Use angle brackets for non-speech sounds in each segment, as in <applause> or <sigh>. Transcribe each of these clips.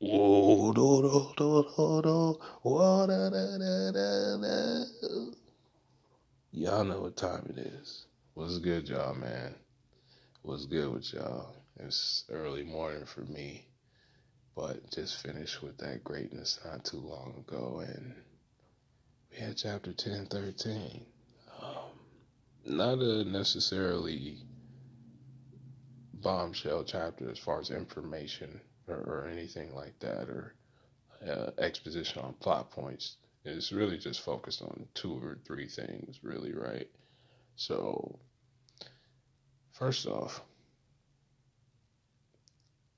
Whoa, do, do, do, do, do. Whoa, da, da, da, da. Y'all know what time it is. What's good, y'all, man? What's good with y'all? It's early morning for me, but just finished with that greatness not too long ago, and we had chapter 10 13. Um, not a necessarily bombshell chapter as far as information or, or anything like that, or uh, exposition on plot points. It's really just focused on two or three things, really, right? So, first off,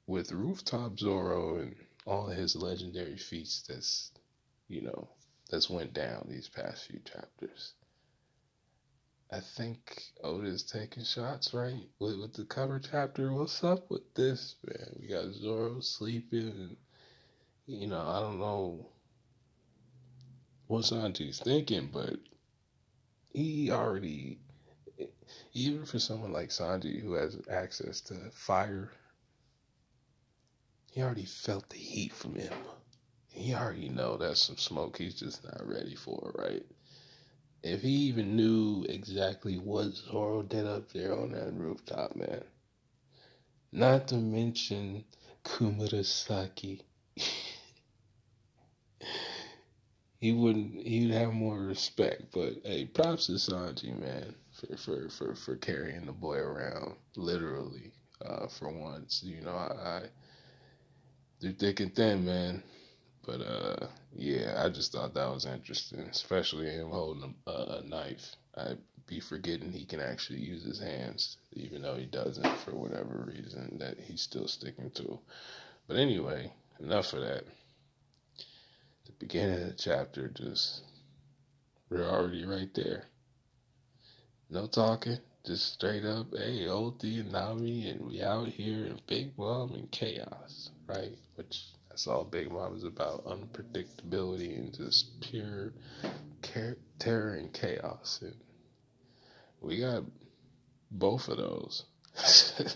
with Rooftop Zoro and all his legendary feats that's, you know, that's went down these past few chapters. I think Oda's taking shots, right? With, with the cover chapter. What's up with this, man? We got Zoro sleeping, and, you know, I don't know what Sanji's thinking, but he already, even for someone like Sanji who has access to fire, he already felt the heat from him. He already know that's some smoke he's just not ready for, right? If he even knew exactly what Zoro did up there on that rooftop, man. Not to mention Komurasaki. <laughs> he wouldn't he'd have more respect. But hey, props to Sanji, man, for for for, for carrying the boy around, literally, uh, for once. You know, I, I they're thick and thin, man. But uh, yeah, I just thought that was interesting, especially him holding a, a knife. I'd be forgetting he can actually use his hands, even though he doesn't for whatever reason that he's still sticking to. But anyway, enough of that. The beginning of the chapter, just we're already right there. No talking, just straight up, hey, Ulti and Nami, and we out here in Big Mom and chaos, right? Which that's all Big Mom is about unpredictability and just pure terror and chaos. And we got both of those. <laughs>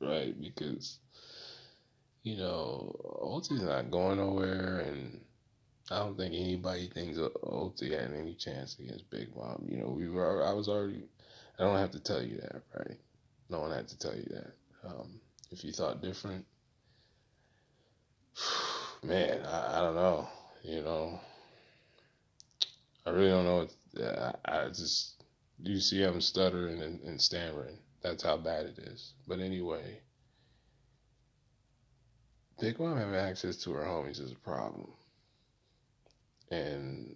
right? Because, you know, Ulti's not going nowhere, and I don't think anybody thinks Ulti had any chance against Big Mom. You know, we were, I was already, I don't have to tell you that, right? No one had to tell you that. Um, if you thought different, man, I, I, don't know. You know, I really don't know. What, I, I just you see I'm stuttering and, and stammering. That's how bad it is. But anyway, Big Mom having access to her homies is a problem, and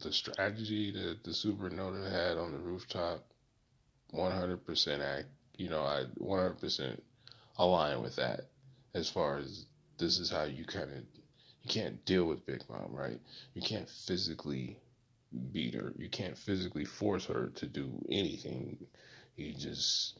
the strategy that the Supernova had on the rooftop, 100% act. You know, I 100% align with that as far as this is how you kind of you can't deal with Big Mom, right? You can't physically beat her. You can't physically force her to do anything. You just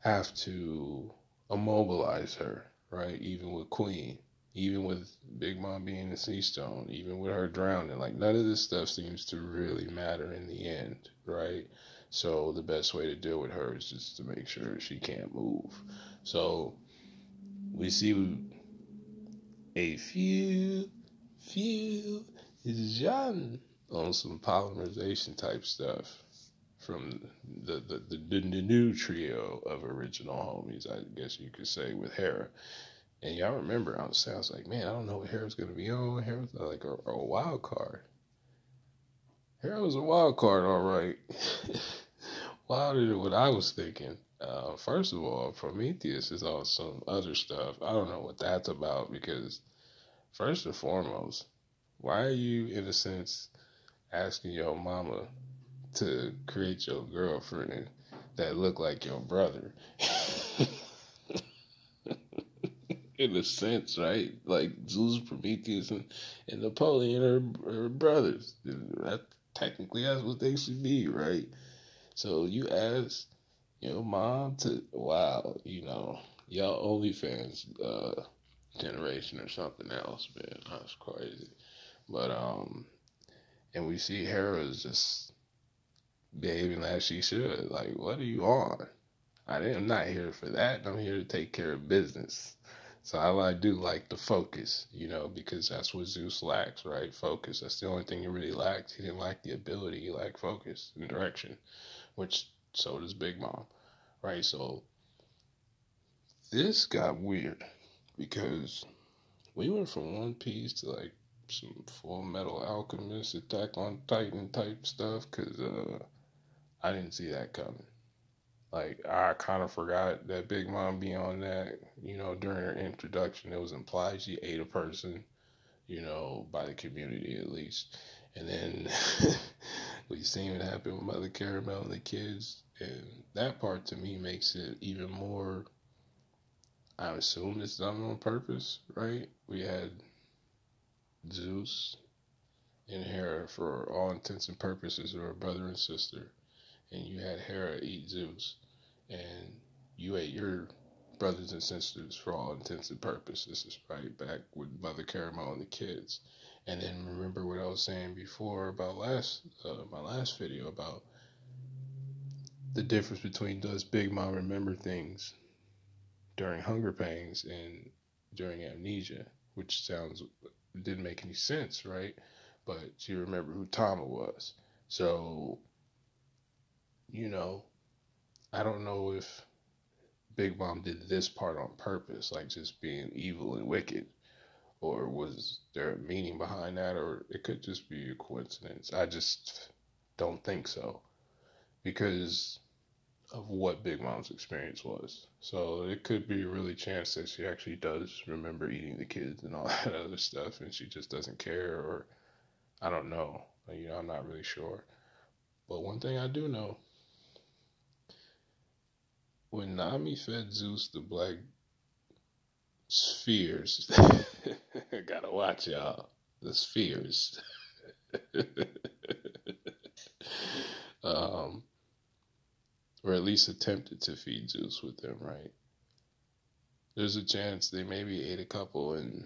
have to immobilize her, right? Even with Queen, even with Big Mom being a sea stone, even with her drowning, like none of this stuff seems to really matter in the end, right? So the best way to deal with her is just to make sure she can't move. So we see a few, few John on some polymerization type stuff from the, the, the, the, new trio of original homies, I guess you could say, with Hera. And y'all remember, I was, I was like, man, I don't know what Hera's going to be on. Hera's uh, like a, a wild card. Hera was a wild card, all right. <laughs> Wilder than what I was thinking. Uh, first of all, Prometheus is on some other stuff. I don't know what that's about because, first and foremost, why are you, in a sense, asking your mama to create your girlfriend that look like your brother? <laughs> in a sense, right? Like Zeus, Prometheus, and, and Napoleon are, are brothers. That technically that's what they should be, right? So you ask your mom to wow, you know, y'all OnlyFans uh generation or something else, man. That's crazy. But um and we see Hera's just behaving as she should. Like, what are you on? I am not here for that. I'm here to take care of business. So I, I do like the focus, you know, because that's what Zeus lacks, right? Focus. That's the only thing he really lacked. He didn't lack the ability. He lacked focus and direction, which so does Big Mom, right? So this got weird because we went from One Piece to like some Full Metal Alchemist, Attack on Titan type stuff because uh, I didn't see that coming. Like I kind of forgot that Big Mom be on that. You know, during her introduction, it was implied she ate a person. You know, by the community at least. And then <laughs> we seen it happen with Mother Carmel and the kids, and that part to me makes it even more. I assume it's done on purpose, right? We had Zeus and Hera, for all intents and purposes, were a brother and sister, and you had Hera eat Zeus and you ate your brothers and sisters for all intents and purposes, right? Back with Mother Carmel and the kids. And then remember what I was saying before about last uh, my last video about the difference between does Big Mom remember things during hunger pains and during amnesia, which sounds didn't make any sense, right? But she remembered who Tama was. So, you know, I don't know if Big Mom did this part on purpose, like just being evil and wicked, or was there a meaning behind that, or it could just be a coincidence. I just don't think so because of what Big Mom's experience was. So it could be a really chance that she actually does remember eating the kids and all <laughs> that other stuff, and she just doesn't care, or I don't know. You know, I'm not really sure. But one thing I do know when Nami fed Zeus the black spheres, <laughs> gotta watch y'all. The spheres. <laughs> um, or at least attempted to feed Zeus with them, right? There's a chance they maybe ate a couple and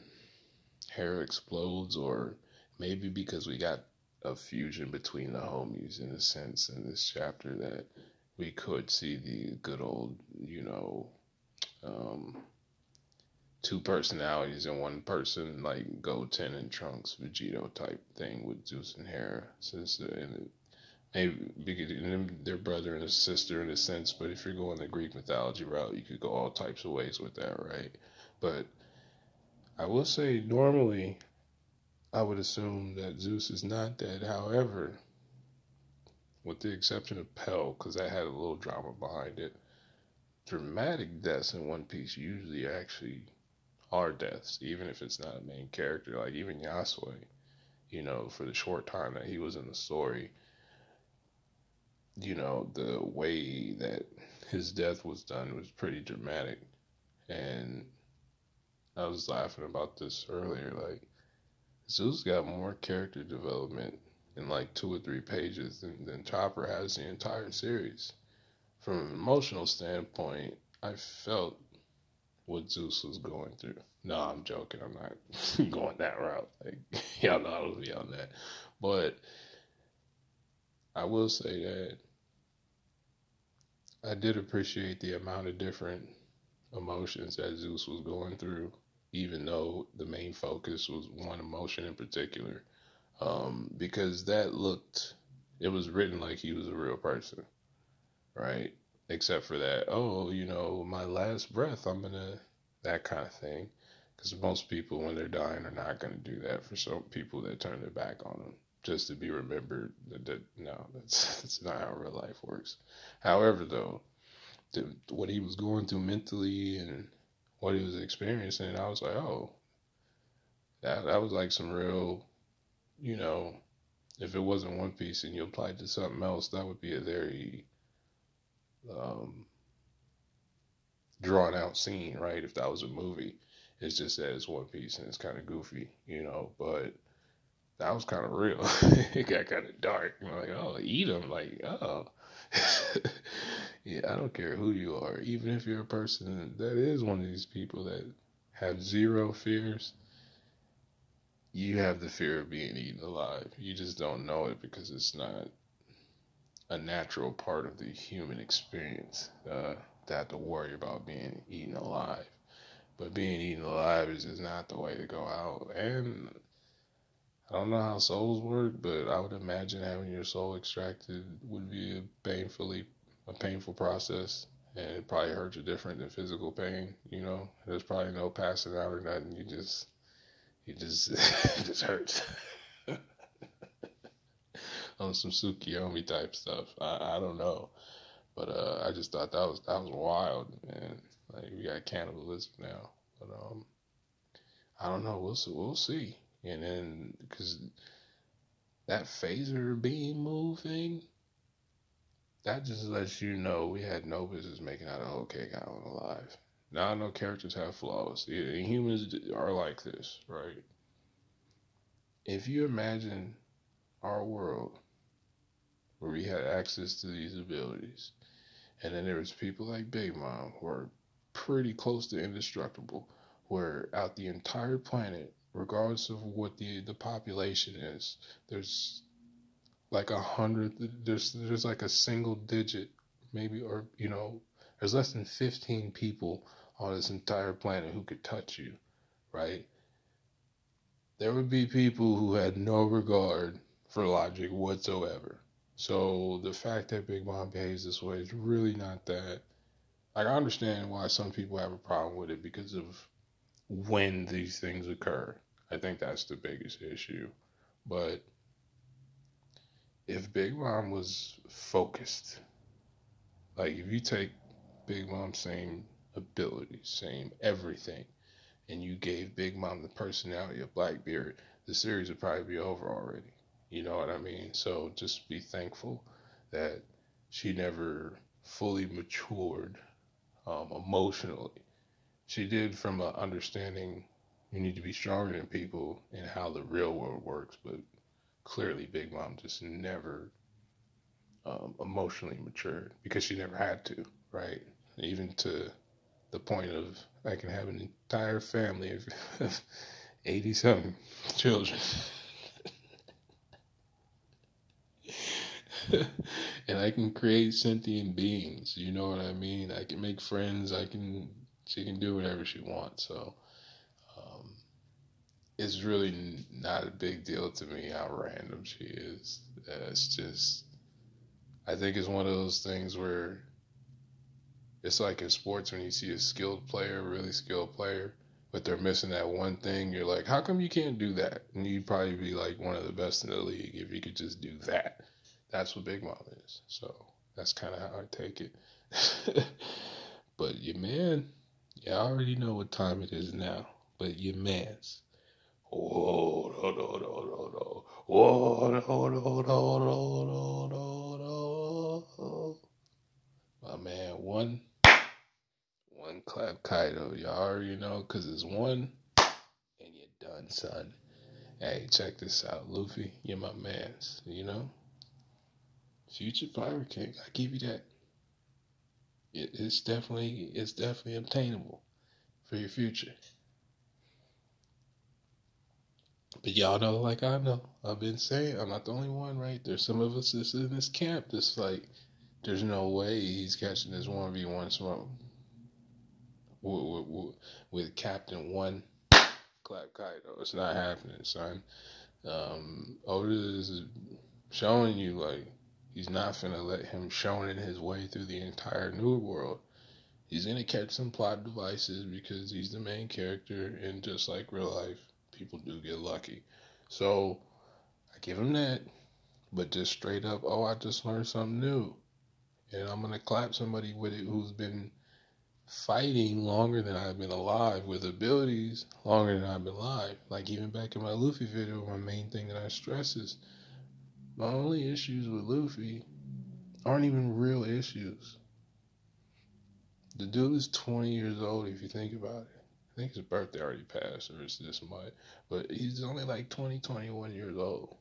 hair explodes, or maybe because we got a fusion between the homies in a sense in this chapter that we could see the good old, you know, um, two personalities in one person, like Goten and Trunks, Vegito type thing with Zeus and Hera. Since uh, and maybe they're brother and a sister in a sense, but if you're going the Greek mythology route, you could go all types of ways with that, right? But I will say, normally, I would assume that Zeus is not dead. However, with the exception of Pell, because that had a little drama behind it. Dramatic deaths in One Piece usually actually are deaths, even if it's not a main character. Like even Yasuie, you know, for the short time that he was in the story, you know, the way that his death was done was pretty dramatic. And I was laughing about this earlier. Like, Zeus got more character development in like two or three pages than, than Chopper has the entire series. From an emotional standpoint, I felt what Zeus was going through. No, I'm joking. I'm not <laughs> going that route. Like <laughs> y'all know I will be on that. But I will say that I did appreciate the amount of different emotions that Zeus was going through, even though the main focus was one emotion in particular um, because that looked, it was written like he was a real person, right? Except for that, oh, you know, my last breath, I'm gonna, that kind of thing. Because most people, when they're dying, are not gonna do that. For some people that turn their back on them, just to be remembered. That, that no, that's <laughs> that's not how real life works. However, though, the, what he was going through mentally and what he was experiencing, I was like, oh, that that was like some real you know, if it wasn't One Piece and you applied to something else, that would be a very um, drawn out scene, right? If that was a movie, it's just that it's One Piece and it's kind of goofy, you know. But that was kind of real. <laughs> it got kind of dark. Like, oh, eat them, like, oh. <laughs> yeah, I don't care who you are, even if you're a person that is one of these people that have zero fears you have the fear of being eaten alive. You just don't know it because it's not a natural part of the human experience uh, to have to worry about being eaten alive. But being eaten alive is just not the way to go out. And I don't know how souls work, but I would imagine having your soul extracted would be a painfully a painful process, and it probably hurts you different than physical pain. You know, there's probably no passing out or nothing. You just, you just, <laughs> it just hurts. On some Tsukuyomi type stuff. I, I don't know, but uh, I just thought that was that was wild, man. Like we got cannibalism now, but um, I don't know. We'll see. We'll see. And then because that phaser beam move thing, that just lets you know we had no business making out a whole cake island alive. Now I know characters have flaws. Humans are like this, right? If you imagine our world where we had access to these abilities, and then there was people like Big Mom who are pretty close to indestructible, where out the entire planet, regardless of what the the population is, there's like a hundred. There's there's like a single digit, maybe, or you know, there's less than fifteen people on this entire planet who could touch you, right? There would be people who had no regard for logic whatsoever. So the fact that Big Mom behaves this way is really not that. Like I understand why some people have a problem with it because of when these things occur. I think that's the biggest issue. But if Big Mom was focused, like if you take Big Mom's same abilities, same everything, and you gave Big Mom the personality of Blackbeard, the series would probably be over already. You know what I mean? So just be thankful that she never fully matured um, emotionally. She did from an understanding you need to be stronger than people and how the real world works, but clearly Big Mom just never um, emotionally matured because she never had to, right? Even to the point of I can have an entire family of <laughs> 80 something children. <laughs> and I can create sentient beings, you know what I mean? I can make friends, I can she can do whatever she wants. So um, it's really not a big deal to me how random she is. It's just, I think it's one of those things where it's like in sports when you see a skilled player, really skilled player, but they're missing that one thing. You're like, how come you can't do that? And you'd probably be like one of the best in the league if you could just do that. That's what Big Mom is. So that's kind of how I take it. <laughs> but your man, yeah, I already know what time it is now. But your man's My man, one, one clap Kaido. Y'all already know, because it's one, and you're done, son. Hey, check this out, Luffy. You're my man's, you know? Future Pirate King, I give you that. It, it's definitely, it's definitely obtainable for your future. But y'all know, like I know, I've been saying, I'm not the only one, right? There's some of us that's in this camp that's like, there's no way he's catching this 1v1 smoke with, with, with Captain One Clap Kaido. It's not happening, son. Um, Oda is showing you, like, he's not gonna let him shonen his way through the entire new world. He's gonna catch some plot devices because he's the main character, and just like real life, people do get lucky. So I give him that, but just straight up, oh, I just learned something new. And I'm to clap somebody with it who's been fighting longer than I've been alive with abilities longer than I've been alive. Like even back in my Luffy video, my main thing that I stress is my only issues with Luffy aren't even real issues. The dude is 20 years old if you think about it. I think his birthday already passed, or it's this month. But he's only like 20, 21 years old.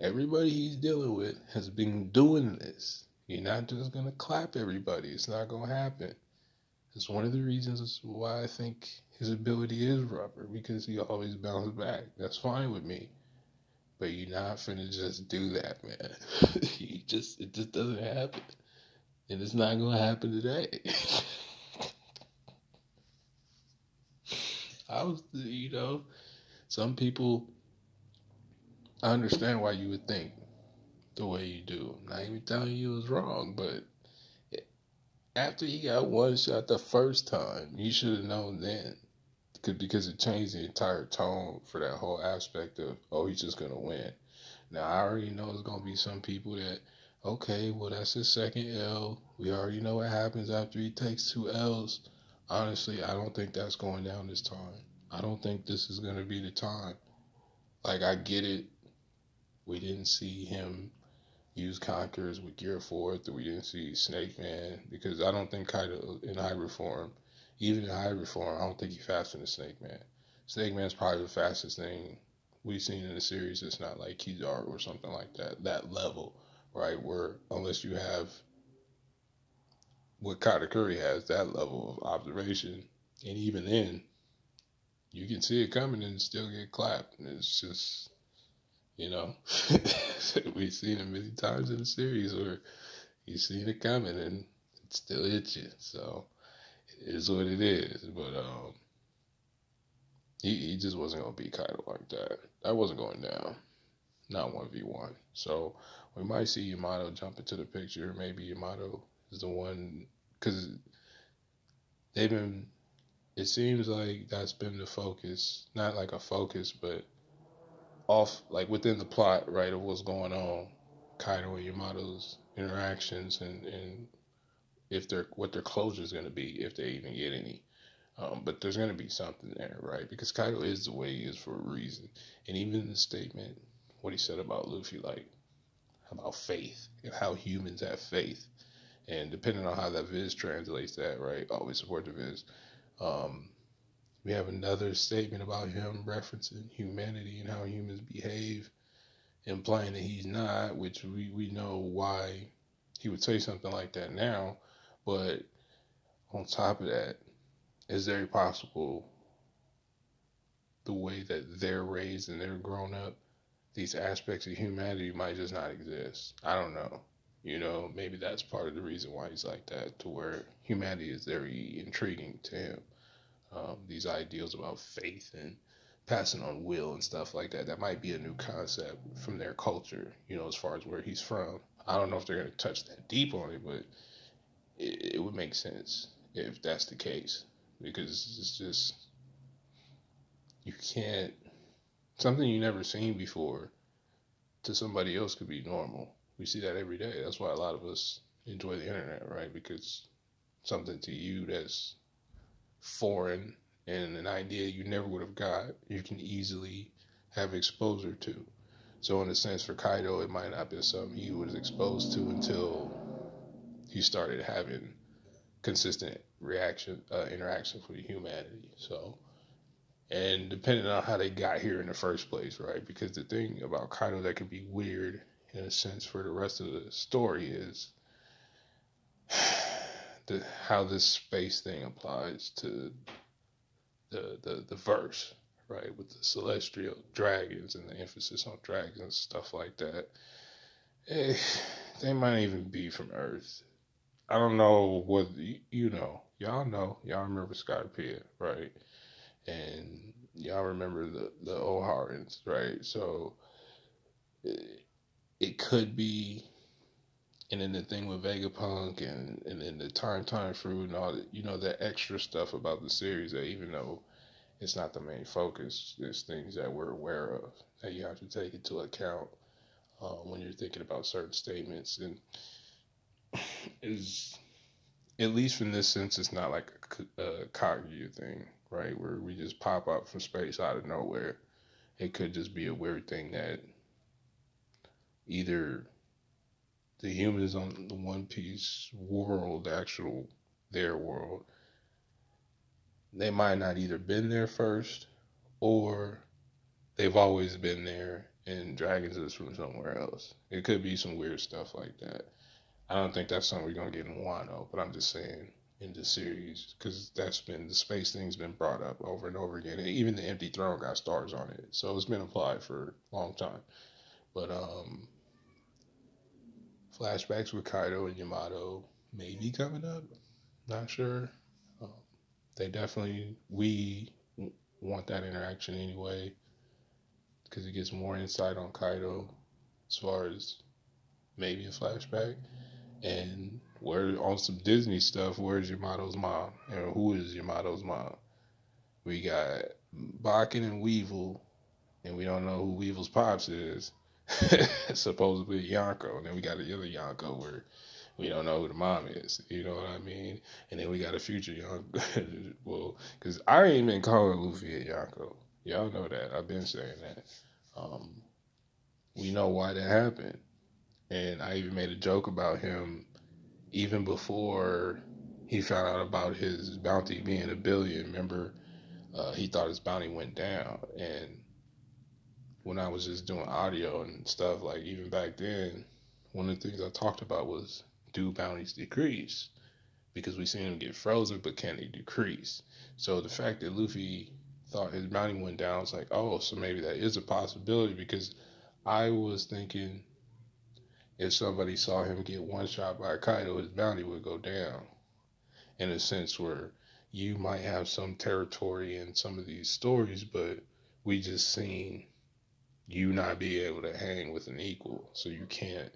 Everybody he's dealing with has been doing this. You're not just going to clap everybody. It's not going to happen. It's one of the reasons why I think his ability is rubber, because he always bounces back. That's fine with me. But you're not finna just do that, man. <laughs> you just it just doesn't happen. And it's not gonna happen today. <laughs> I was, you know, some people. I understand why you would think the way you do. I'm not even telling you it was wrong, but after he got one shot the first time, you should have known then. Because it changed the entire tone for that whole aspect of, oh, he's just going to win. Now, I already know there's going to be some people that, okay, well, that's his second L. We already know what happens after he takes two L's. Honestly, I don't think that's going down this time. I don't think this is going to be the time. Like, I get it. We didn't see him use Conquerors with Gear Fourth, or we didn't see Snake Man, because I don't think Kaido in hybrid form, even in hybrid form, I don't think he's faster than Snake Man. Snake Man's probably the fastest thing we've seen in the series. It's not like Kizaru or something like that, that level, right? Where unless you have what Katakuri has, that level of observation, and even then, you can see it coming and still get clapped. And it's just you know, <laughs> we've seen it many times in the series where you've seen it coming and it still you. So it is what it is. But um, he he just wasn't gonna beat Kaido like that. That wasn't going down. Not one v one. So we might see Yamato jump into the picture. Maybe Yamato is the one because they've been. It seems like that's been the focus. Not like a focus, but off like within the plot, right, of what's going on, Kaido and Yamato's interactions and, and if they're what their closure is gonna be, if they even get any. Um, but there's gonna be something there, right? Because Kaido is the way he is for a reason. And even the statement, what he said about Luffy, like about faith and how humans have faith. And depending on how that Viz translates that, right? Always support the Viz. Um, we have another statement about him referencing humanity and how humans behave, implying that he's not, which we, we know why he would say something like that now. But on top of that, it's very possible the way that they're raised and they're grown up, these aspects of humanity might just not exist. I don't know. You know, maybe that's part of the reason why he's like that, to where humanity is very intriguing to him um, these ideals about faith and passing on will and stuff like that. That might be a new concept from their culture, you know, as far as where he's from. I don't know if they're going to touch that deep on it, but it, it would make sense if that's the case because it's just you can't something you never seen before to somebody else could be normal. We see that every day. That's why a lot of us enjoy the internet, right? Because something to you that's foreign and an idea you never would have got, you can easily have exposure to. So in a sense, for Kaido, it might not be something he was exposed to until he started having consistent reaction, uh, interaction with humanity. So, and depending on how they got here in the first place, right? Because the thing about Kaido that can be weird in a sense for the rest of the story is the how this space thing applies to the the, the verse, right? With the celestial dragons and the emphasis on dragons stuff like that. Eh, they might even be from Earth. I don't know what you know. Y'all know. Y'all remember Skypiea, right? And y'all remember the the Oharans, right? So it, eh, it could be and then the thing with Vegapunk and and then the Time Time Fruit and all that, you know, that extra stuff about the series that even though it's not the main focus, there's things that we're aware of that you have to take into account uh, when you're thinking about certain statements. And is at least in this sense, it's not like a, a Kaguya thing, right? Where we just pop up from space out of nowhere. It could just be a weird thing that either the humans on the One Piece world, the actual their world, they might not either been there first or they've always been there and dragons is from somewhere else. It could be some weird stuff like that. I don't think that's something we're gonna get in Wano, but I'm just saying in the series because that's been the space thing's been brought up over and over again. And even the empty throne got stars on it, so it's been applied for a long time. But um, flashbacks with Kaido and Yamato may be coming up. Not sure. Um, they definitely we want that interaction anyway because it gets more insight on Kaido as far as maybe a flashback. And where on some Disney stuff, where's Yamato's mom? And who is Yamato's mom? We got Bakkin and Weevil, and we don't know who Weevil's pops is. <laughs> Supposedly Yonko. And then we got the other Yonko where we don't know who the mom is. You know what I mean? And then we got a future young. <laughs> well, because I ain't been calling Luffy a Yonko. Y'all know that. I've been saying that. Um, we know why that happened. And I even made a joke about him even before he found out about his bounty being a billion. Remember, uh, he thought his bounty went down. And when I was just doing audio and stuff, like even back then, one of the things I talked about was do bounties decrease? Because we seen them get frozen, but can they decrease? So the fact that Luffy thought his bounty went down, it's like, oh, so maybe that is a possibility. Because I was thinking if somebody saw him get one shot by Kaido, his bounty would go down. In a sense where you might have some territory in some of these stories, but we just seen you not be able to hang with an equal. So you can't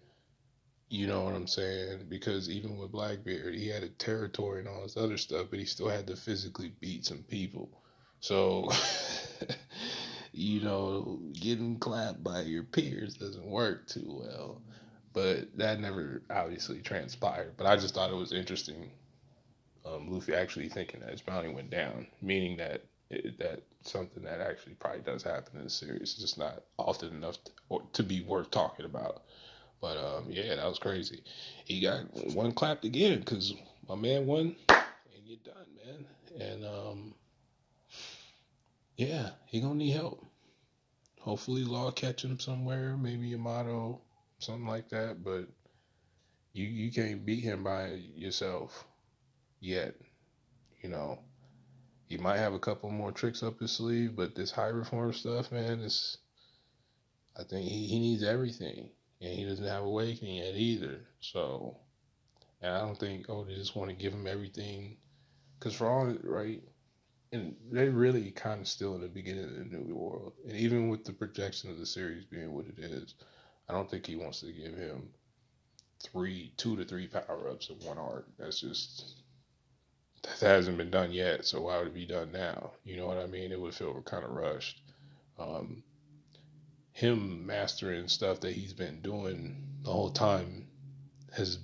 you know what I'm saying? Because even with Blackbeard, he had a territory and all this other stuff, but he still had to physically beat some people. So, <laughs> you know, getting clapped by your peers doesn't work too well. But that never obviously transpired. But I just thought it was interesting. Um, Luffy actually thinking that his bounty went down, meaning that it, that something that actually probably does happen in the series. It's just not often enough to, to be worth talking about. But um, yeah, that was crazy. He got one clapped again because my man won, and you're done, man. And um, yeah, he gonna need help. Hopefully, Law catch him somewhere, maybe Yamato, something like that. But you you can't beat him by yourself yet. You know, he might have a couple more tricks up his sleeve, but this hybrid form stuff, man, is I think he, he needs everything and he doesn't have awakening yet either. So, and I don't think oh they just want to give him everything, because for all right, and they really kind of still in the beginning of the new world, and even with the projection of the series being what it is, I don't think he wants to give him three, two to three power ups in one arc. That's just that hasn't been done yet. So why would it be done now? You know what I mean? It would feel kind of rushed. Um, him mastering stuff that he's been doing the whole time has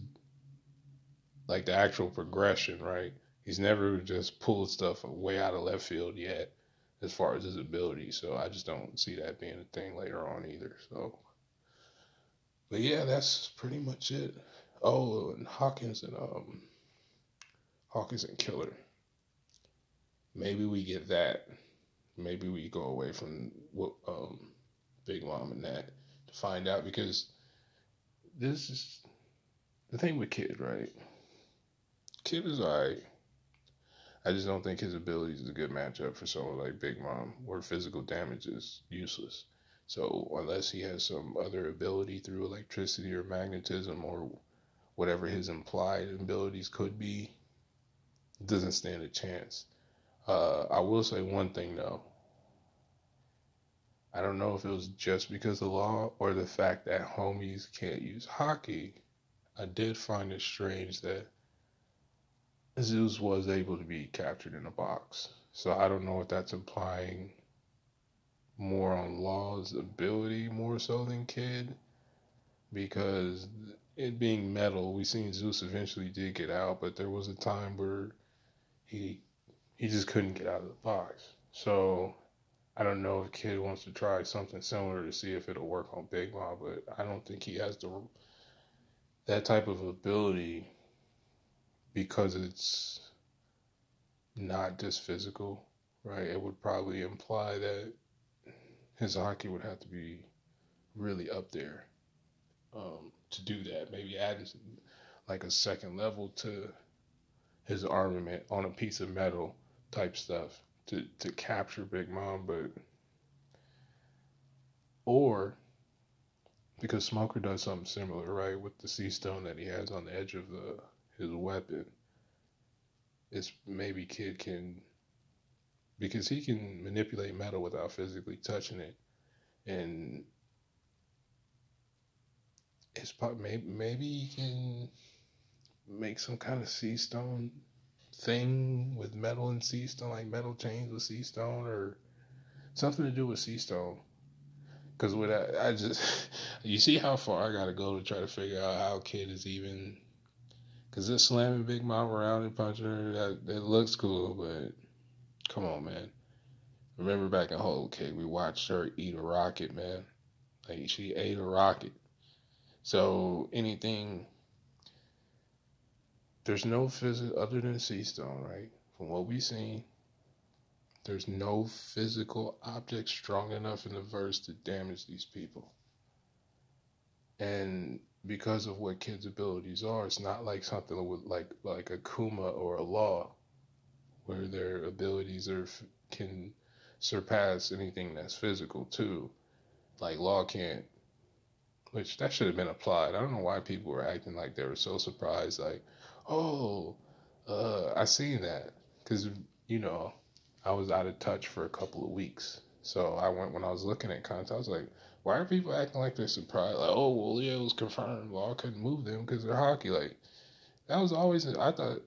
like the actual progression, right? He's never just pulled stuff way out of left field yet as far as his ability. So I just don't see that being a thing later on either. So but yeah, that's pretty much it. Oh, and Hawkins and um Hawkins and Killer. Maybe we get that. Maybe we go away from um Big Mom and that to find out because this is the thing with Kid, right? Kid is alright. I just don't think his ability is a good matchup for someone like Big Mom, where physical damage is useless. So unless he has some other ability through electricity or magnetism or whatever his implied abilities could be, doesn't stand a chance. Uh, I will say one thing though. I don't know if it was just because of law or the fact that homies can't use haki. I did find it strange that Zeus was able to be captured in a box. So I don't know if that's implying more on Law's ability more so than Kid. Because it being metal, we seen Zeus eventually did get out, but there was a time where he he just couldn't get out of the box. So I don't know if Kid wants to try something similar to see if it'll work on Big Mom, but I don't think he has the that type of ability because it's not just physical, right? It would probably imply that his haki would have to be really up there um, to do that. Maybe adding like a second level to his armament on a piece of metal type stuff to to capture Big Mom, but or because Smoker does something similar, right, with the sea stone that he has on the edge of the his weapon. It's maybe Kid can because he can manipulate metal without physically touching it, and it's maybe maybe he can make some kind of sea stone thing with metal and sea stone, like metal chains with sea stone, or something to do with sea stone. Because what I, I just, <laughs> you see how far I gotta go to try to figure out how Kid is even. Because this slamming Big Mom around and punching her, that it looks cool, but come on, man. Remember back in Whole Cake, we watched her eat a rocket, man. Like she ate a rocket. So anything, there's no physical other than sea stone, right? From what we've seen, there's no physical object strong enough in the verse to damage these people. And because of what kids' abilities are, it's not like something with like like a Kuma or a Law, where their abilities are can surpass anything that's physical too. Like Law can't, which that should have been applied. I don't know why people were acting like they were so surprised. Like, oh, uh, I seen that because you know I was out of touch for a couple of weeks. So I went when I was looking at content. I was like, why are people acting like they're surprised? Like, oh, well, yeah, it was confirmed. Well, I couldn't move them because they're haki. Like, that was always. I thought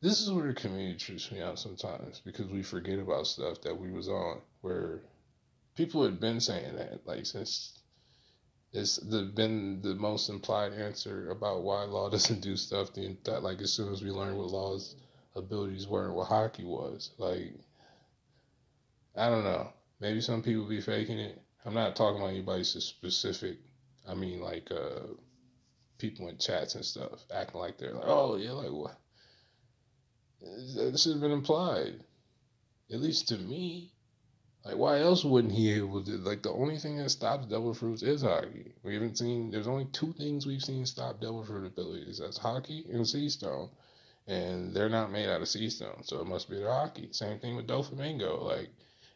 this is where the community trips me out sometimes because we forget about stuff that we was on. Where people had been saying that like since it's the, been the most implied answer about why law <laughs> doesn't do stuff. That like as soon as we learn what law's abilities were and what haki was, like I don't know. Maybe some people be faking it. I'm not talking about anybody specific. I mean, like uh, people in chats and stuff acting like they're like, oh yeah, like what? This have been implied, at least to me. Like, why else wouldn't he able to? Like, the only thing that stops Devil Fruits is haki. We haven't seen. There's only two things we've seen stop Devil Fruit abilities. That's haki and Sea Stone, and they're not made out of Sea Stone, so it must be the haki. Same thing with Doflamingo. Like,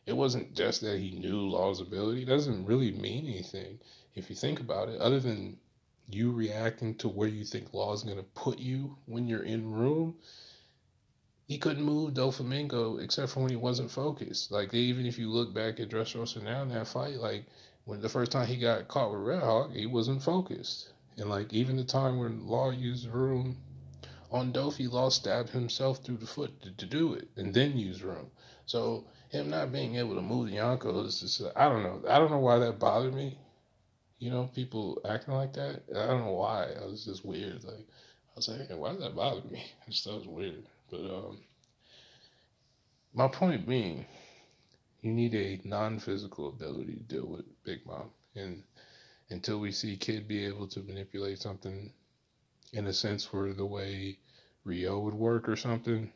it wasn't just that he knew Law's ability. It doesn't really mean anything if you think about it, other than you reacting to where you think Law's going to put you when you're in room. He couldn't move Doflamingo except for when he wasn't focused. Like even if you look back at Dressrosa now in that fight, like when the first time he got caught with Red Hawk, he wasn't focused. And like even the time when Law used room on Dofi, Law stabbed himself through the foot to, to do it and then used room. So him not being able to move the Yonko is just, I don't know. I don't know why that bothered me. You know, people acting like that. I don't know why. It was just weird. Like, I was like, hey, why does that bother me? <laughs> I just it was weird. But, um, my point being, you need a non physical ability to deal with Big Mom. And until we see Kid be able to manipulate something in a sense where the way Ryuo would work or something,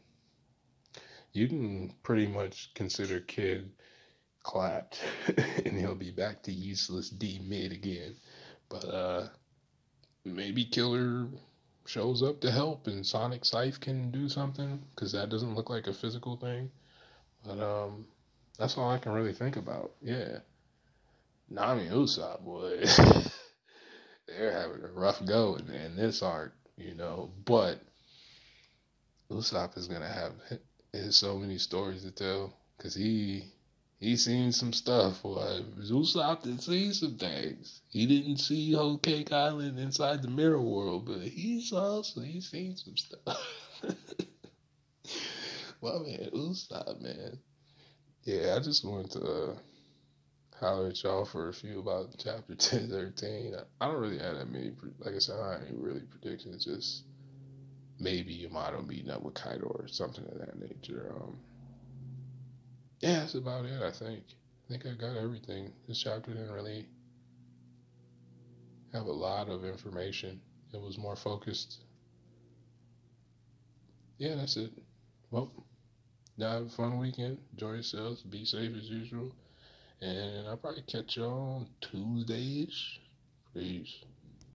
you can pretty much consider Kid clapped, <laughs> and he'll be back to useless D mid again. But uh, maybe Killer shows up to help, and Sonic Scythe can do something because that doesn't look like a physical thing. But um, that's all I can really think about. Yeah, Nami Usopp, boy, <laughs> they're having a rough go in, in this arc, you know. But Usopp is gonna have has so many stories to tell because he he seen some stuff. Boy, Usopp did see some things. He didn't see Whole Cake Island inside the mirror world, but he saw so he seen some stuff. <laughs> well, man, Usopp, man. Yeah, I just wanted to uh, holler at y'all for a few about chapter <laughs> 10, 13. I don't really have that many, like I said, I ain't really predictions, just maybe Yamato meeting up with Kaido or something of that nature. Um, yeah, that's about it. I think. I think I got everything. This chapter didn't really have a lot of information. It was more focused. Yeah, that's it. Well, have a fun weekend. Enjoy yourselves. Be safe as usual. And I'll probably catch you on Tuesdays. Peace.